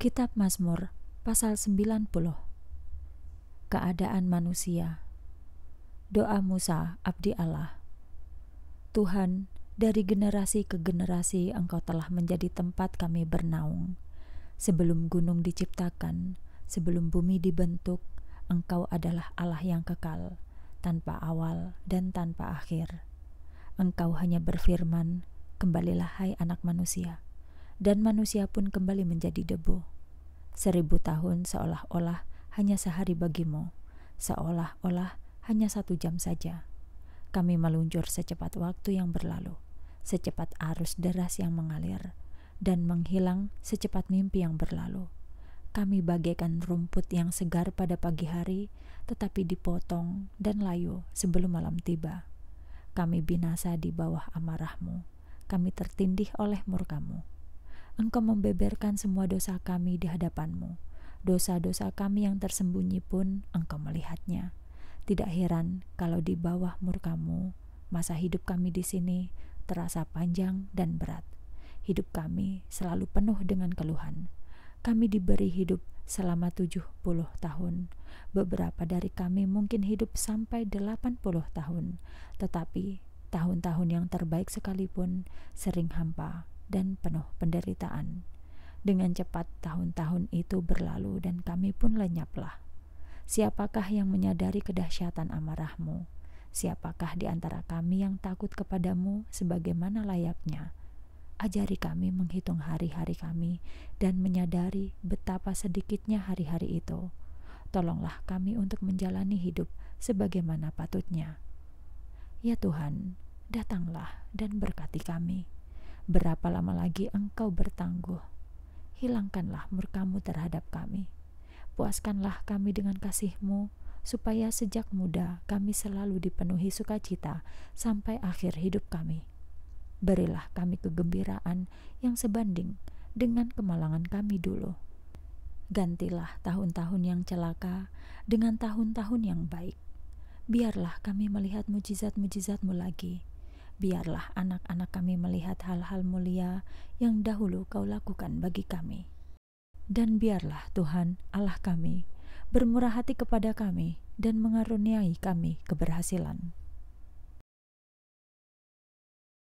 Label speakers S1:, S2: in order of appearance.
S1: Kitab Mazmur pasal 90 Keadaan manusia Doa Musa, abdi Allah Tuhan, dari generasi ke generasi Engkau telah menjadi tempat kami bernaung. Sebelum gunung diciptakan, sebelum bumi dibentuk, Engkau adalah Allah yang kekal, tanpa awal dan tanpa akhir. Engkau hanya berfirman, "Kembalilah, hai anak manusia." Dan manusia pun kembali menjadi debu. Seribu tahun seolah-olah hanya sehari bagimu, seolah-olah hanya satu jam saja. Kami meluncur secepat waktu yang berlalu, secepat arus deras yang mengalir, dan menghilang secepat mimpi yang berlalu. Kami bagaikan rumput yang segar pada pagi hari, tetapi dipotong dan layu sebelum malam tiba. Kami binasa di bawah amarahmu, kami tertindih oleh murkamu Engkau membeberkan semua dosa kami di hadapanmu. Dosa-dosa kami yang tersembunyi pun engkau melihatnya. Tidak heran kalau di bawah murkamu, masa hidup kami di sini terasa panjang dan berat. Hidup kami selalu penuh dengan keluhan. Kami diberi hidup selama 70 tahun. Beberapa dari kami mungkin hidup sampai 80 tahun. Tetapi tahun-tahun yang terbaik sekalipun sering hampa dan penuh penderitaan. Dengan cepat tahun-tahun itu berlalu dan kami pun lenyaplah. Siapakah yang menyadari kedahsyatan amarahmu? Siapakah di antara kami yang takut kepadamu sebagaimana layaknya? Ajari kami menghitung hari-hari kami dan menyadari betapa sedikitnya hari-hari itu. Tolonglah kami untuk menjalani hidup sebagaimana patutnya. Ya Tuhan, datanglah dan berkati kami. Berapa lama lagi engkau bertangguh? Hilangkanlah murkamu terhadap kami. Puaskanlah kami dengan kasihmu, supaya sejak muda kami selalu dipenuhi sukacita sampai akhir hidup kami. Berilah kami kegembiraan yang sebanding dengan kemalangan kami dulu. Gantilah tahun-tahun yang celaka dengan tahun-tahun yang baik. Biarlah kami melihat mujizat-mujizatmu lagi biarlah anak-anak kami melihat hal-hal mulia yang dahulu kau lakukan bagi kami. Dan biarlah Tuhan Allah kami bermurah hati kepada kami dan mengaruniai kami keberhasilan.